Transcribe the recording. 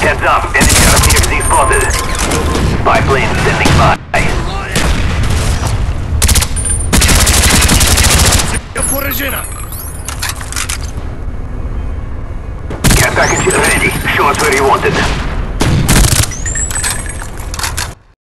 Heads up, enemy RPXZ spotted. Spy plane standing by. Care package ready. Show us where you want it.